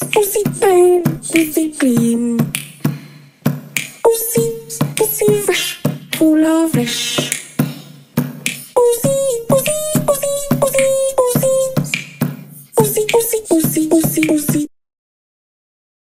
Pussy bang, pussy bean. Pussy, pussy fresh, full of flesh. Pussy, pussy, pussy, pussy, pussy. Pussy, pussy, pussy, pussy, pussy.